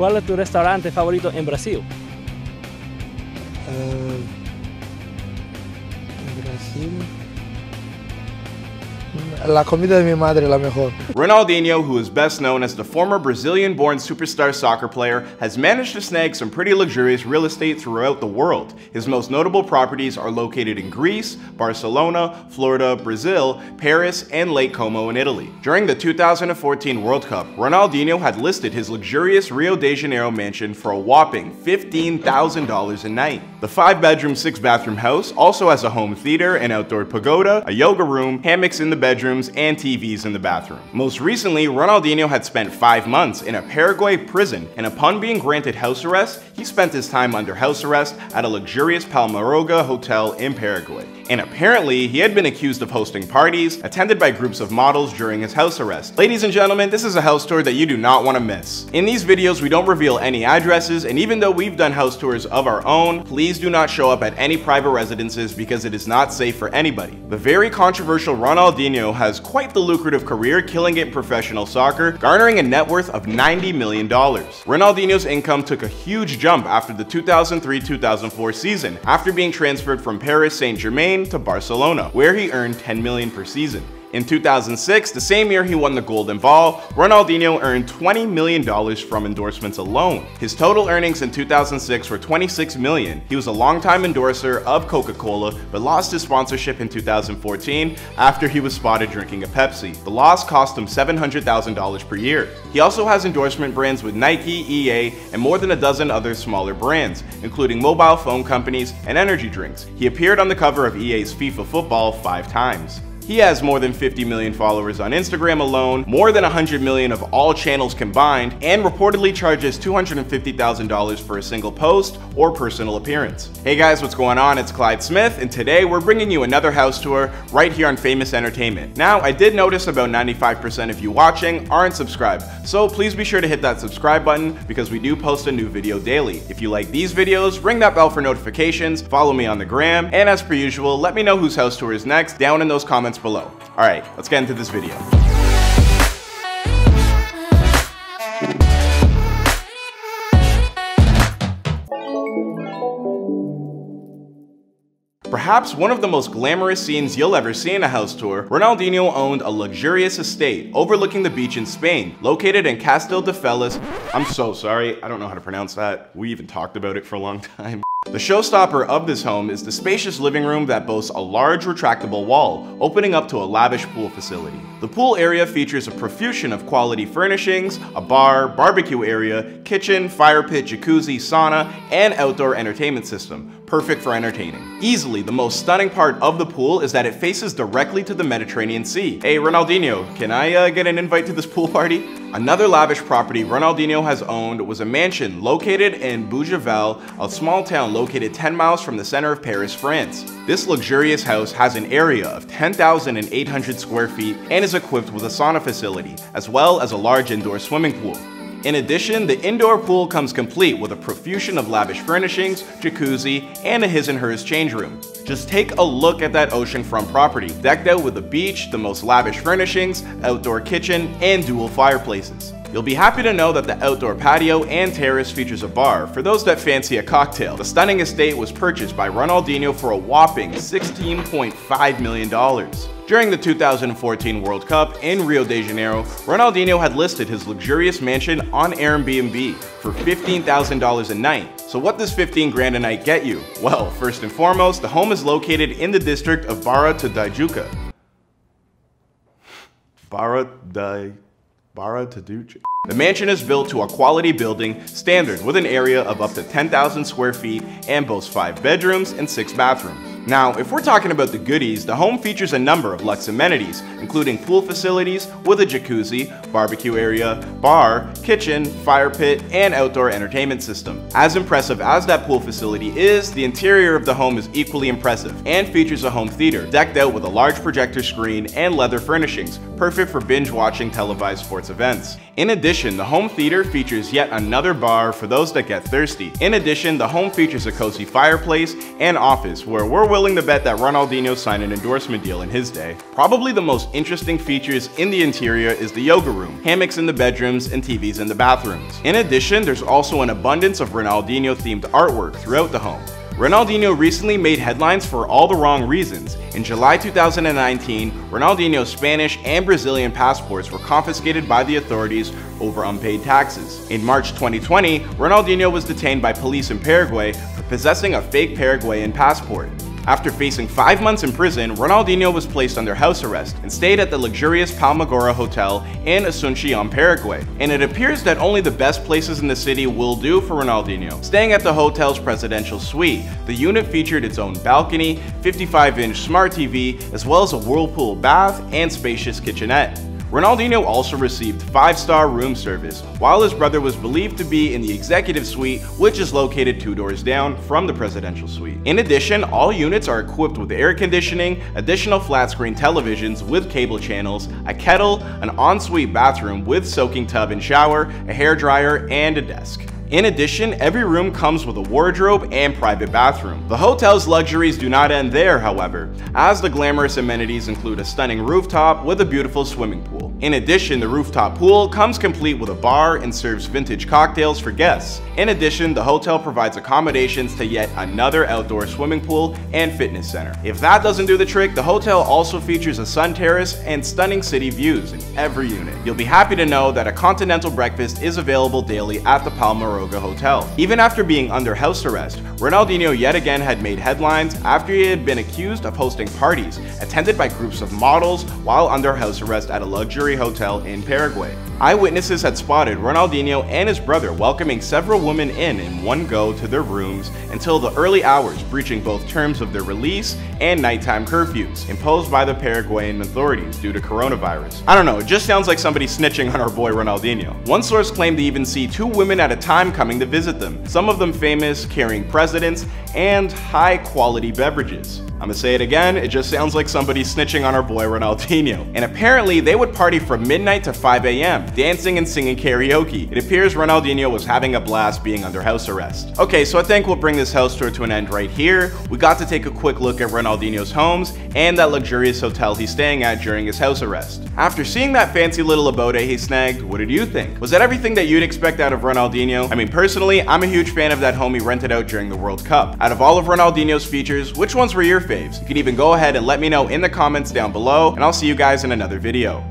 ¿Cuál es tu restaurante favorito en Brasil? Uh, Brasil. La comida de mi madre la mejor. Ronaldinho, who is best known as the former Brazilian-born superstar soccer player, has managed to snag some pretty luxurious real estate throughout the world. His most notable properties are located in Greece, Barcelona, Florida, Brazil, Paris, and Lake Como in Italy. During the 2014 World Cup, Ronaldinho had listed his luxurious Rio de Janeiro mansion for a whopping $15,000 a night. The five-bedroom, six-bathroom house also has a home theater, an outdoor pagoda, a yoga room, hammocks in the bedrooms, and TVs in the bathroom. Most recently, Ronaldinho had spent five months in a Paraguay prison, and upon being granted house arrest, he spent his time under house arrest at a luxurious Palmaroga hotel in Paraguay. And apparently, he had been accused of hosting parties attended by groups of models during his house arrest. Ladies and gentlemen, this is a house tour that you do not want to miss. In these videos, we don't reveal any addresses, and even though we've done house tours of our own, please do not show up at any private residences because it is not safe for anybody. The very controversial Ronaldinho has quite the lucrative career killing it in professional soccer, garnering a net worth of $90 million. Ronaldinho's income took a huge jump after the 2003-2004 season, after being transferred from Paris Saint-Germain to Barcelona, where he earned 10 million per season. In 2006, the same year he won the Golden Ball, Ronaldinho earned $20 million from endorsements alone. His total earnings in 2006 were 26 million. He was a longtime endorser of Coca-Cola, but lost his sponsorship in 2014 after he was spotted drinking a Pepsi. The loss cost him $700,000 per year. He also has endorsement brands with Nike, EA, and more than a dozen other smaller brands, including mobile phone companies and energy drinks. He appeared on the cover of EA's FIFA Football five times. He has more than 50 million followers on Instagram alone, more than 100 million of all channels combined, and reportedly charges $250,000 for a single post or personal appearance. Hey guys, what's going on? It's Clyde Smith, and today we're bringing you another house tour right here on Famous Entertainment. Now, I did notice about 95% of you watching aren't subscribed, so please be sure to hit that subscribe button because we do post a new video daily. If you like these videos, ring that bell for notifications, follow me on the gram, and as per usual, let me know whose house tour is next down in those comments below. Alright, let's get into this video. Perhaps one of the most glamorous scenes you'll ever see in a house tour, Ronaldinho owned a luxurious estate overlooking the beach in Spain, located in Castelldefels. I'm so sorry, I don't know how to pronounce that. We even talked about it for a long time. The showstopper of this home is the spacious living room that boasts a large retractable wall, opening up to a lavish pool facility. The pool area features a profusion of quality furnishings, a bar, barbecue area, kitchen, fire pit, jacuzzi, sauna, and outdoor entertainment system, perfect for entertaining. Easily, the most stunning part of the pool is that it faces directly to the Mediterranean Sea. Hey Ronaldinho, can I uh, get an invite to this pool party? Another lavish property Ronaldinho has owned was a mansion located in Bougival, a small town located 10 miles from the center of Paris, France. This luxurious house has an area of 10,800 square feet and is equipped with a sauna facility, as well as a large indoor swimming pool. In addition, the indoor pool comes complete with a profusion of lavish furnishings, jacuzzi, and a his and hers change room. Just take a look at that oceanfront property, decked out with a beach, the most lavish furnishings, outdoor kitchen, and dual fireplaces. You'll be happy to know that the outdoor patio and terrace features a bar for those that fancy a cocktail. The stunning estate was purchased by Ronaldinho for a whopping $16.5 million. During the 2014 World Cup in Rio de Janeiro, Ronaldinho had listed his luxurious mansion on Airbnb for $15,000 a night. So what does 15 grand a night get you? Well, first and foremost, the home is located in the district of Barra to Dijuca. Barra di... Barra to Duce. The mansion is built to a quality building standard with an area of up to 10,000 square feet and boasts 5 bedrooms and 6 bathrooms. Now, if we're talking about the goodies, the home features a number of luxe amenities, including pool facilities with a jacuzzi, barbecue area, bar, kitchen, fire pit, and outdoor entertainment system. As impressive as that pool facility is, the interior of the home is equally impressive and features a home theater decked out with a large projector screen and leather furnishings, perfect for binge watching televised sports events. In addition, the home theater features yet another bar for those that get thirsty. In addition, the home features a cozy fireplace and office where we're willing to bet that Ronaldinho signed an endorsement deal in his day. Probably the most interesting features in the interior is the yoga room, hammocks in the bedrooms, and TVs in the bathrooms. In addition, there's also an abundance of Ronaldinho themed artwork throughout the home. Ronaldinho recently made headlines for all the wrong reasons. In July 2019, Ronaldinho's Spanish and Brazilian passports were confiscated by the authorities over unpaid taxes. In March 2020, Ronaldinho was detained by police in Paraguay for possessing a fake Paraguayan passport. After facing five months in prison, Ronaldinho was placed under house arrest and stayed at the luxurious Palmaroga Hotel in Asuncion, Paraguay. And it appears that only the best places in the city will do for Ronaldinho. Staying at the hotel's presidential suite, the unit featured its own balcony, 55-inch smart TV, as well as a whirlpool bath and spacious kitchenette. Ronaldinho also received 5-star room service, while his brother was believed to be in the executive suite, which is located two doors down from the presidential suite. In addition, all units are equipped with air conditioning, additional flat-screen televisions with cable channels, a kettle, an ensuite bathroom with soaking tub and shower, a hair dryer, and a desk. In addition, every room comes with a wardrobe and private bathroom. The hotel's luxuries do not end there, however, as the glamorous amenities include a stunning rooftop with a beautiful swimming pool. In addition, the rooftop pool comes complete with a bar and serves vintage cocktails for guests. In addition, the hotel provides accommodations to yet another outdoor swimming pool and fitness center. If that doesn't do the trick, the hotel also features a sun terrace and stunning city views in every unit. You'll be happy to know that a continental breakfast is available daily at the Palma Hotel. Even after being under house arrest, Ronaldinho yet again had made headlines after he had been accused of hosting parties attended by groups of models while under house arrest at a luxury hotel in Paraguay. Eyewitnesses had spotted Ronaldinho and his brother welcoming several women in in one go to their rooms until the early hours, breaching both terms of their release and nighttime curfews imposed by the Paraguayan authorities due to coronavirus. I don't know, it just sounds like somebody snitching on our boy Ronaldinho. One source claimed to even see two women at a time coming to visit them, some of them famous, carrying presidents, and high quality beverages. I'm gonna say it again, it just sounds like somebody snitching on our boy Ronaldinho. And apparently, they would party from midnight to 5 a.m., dancing and singing karaoke. It appears Ronaldinho was having a blast being under house arrest. Okay, so I think we'll bring this house tour to an end right here. We got to take a quick look at Ronaldinho's homes and that luxurious hotel he's staying at during his house arrest. After seeing that fancy little abode he snagged, what did you think? Was that everything that you'd expect out of Ronaldinho? I mean, personally, I'm a huge fan of that home he rented out during the World Cup. Out of all of Ronaldinho's features, which ones were your faves? You can even go ahead and let me know in the comments down below, and I'll see you guys in another video.